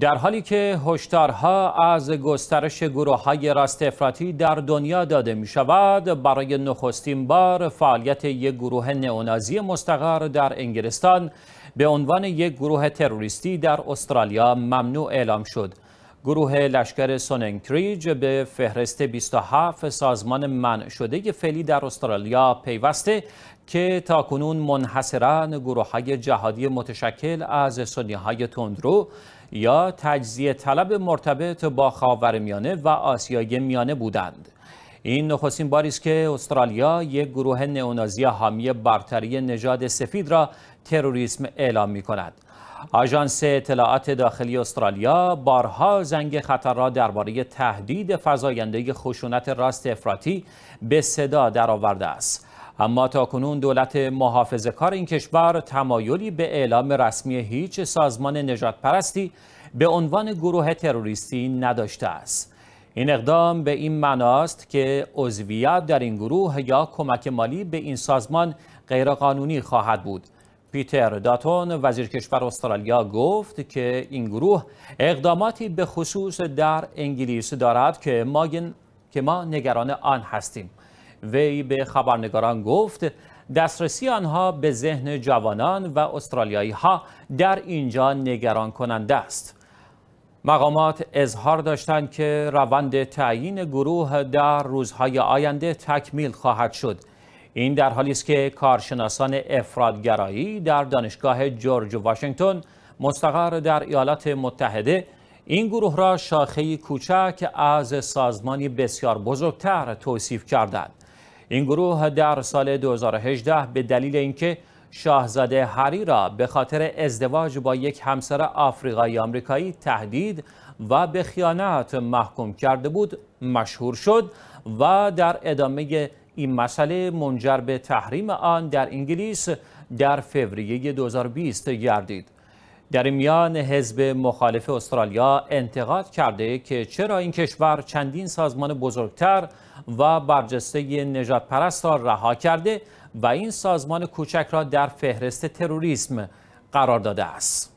در حالی که هشدارها از گسترش گروه های راست افراطی در دنیا داده می شود برای نخستین بار فعالیت یک گروه نئونازی مستقر در انگلستان به عنوان یک گروه تروریستی در استرالیا ممنوع اعلام شد. گروه لشکر سوننگتریج به فهرست 27 سازمان منع شده فعلی در استرالیا پیوسته که تاکنون منحصرا گروه های جهادی متشکل از سنی های تندرو یا تجزیه طلب مرتبط با خاورمیانه و آسیای میانه بودند. این نخستین باری است که استرالیا یک گروه نئونازی حامی برتری نژاد سفید را تروریسم اعلام می کند. آژانس اطلاعات داخلی استرالیا بارها زنگ خطر را درباره تهدید فزاینده خشونت راست افراطی به صدا درآورده است. اما تا کنون دولت محافظه کار این کشور تمایلی به اعلام رسمی هیچ سازمان نجات پرستی به عنوان گروه تروریستی نداشته است. این اقدام به این معناست که عضویت در این گروه یا کمک مالی به این سازمان غیرقانونی خواهد بود. پیتر داتون وزیر کشور استرالیا گفت که این گروه اقداماتی به خصوص در انگلیس دارد که ما, که ما نگران آن هستیم. وی به خبرنگاران گفت دسترسی آنها به ذهن جوانان و استرالیایی ها در اینجا نگران کننده است. مقامات اظهار داشتند که روند تعیین گروه در روزهای آینده تکمیل خواهد شد. این در حالی است که کارشناسان افرادگرایی در دانشگاه جورج واشنگتن مستقر در ایالات متحده این گروه را شاخه کوچک از سازمانی بسیار بزرگتر توصیف کردند. این گروه در سال 2018 به دلیل اینکه شاهزاده هری را به خاطر ازدواج با یک همسر آفریقایی آمریکایی تهدید و به خیانت محکوم کرده بود مشهور شد و در ادامه این مسئله منجر به تحریم آن در انگلیس در فوریه 2020 گردید. در میان حزب مخالف استرالیا انتقاد کرده که چرا این کشور چندین سازمان بزرگتر و برجسته نجات پرست را رها کرده و این سازمان کوچک را در فهرست تروریسم قرار داده است.